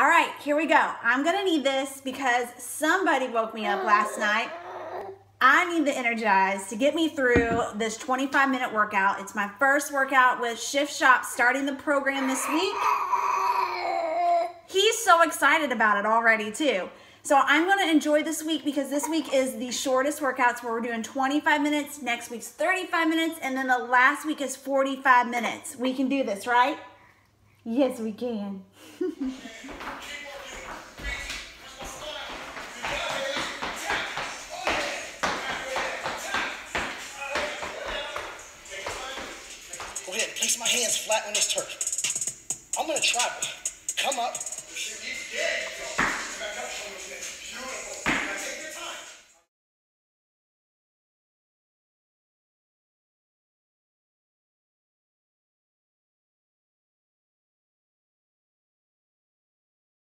All right, here we go. I'm gonna need this because somebody woke me up last night. I need the Energize to get me through this 25 minute workout. It's my first workout with Shift Shop starting the program this week. He's so excited about it already too. So I'm gonna enjoy this week because this week is the shortest workouts where we're doing 25 minutes, next week's 35 minutes, and then the last week is 45 minutes. We can do this, right? Yes, we can. Go ahead, place my hands flat on this turf. I'm gonna travel. Come up.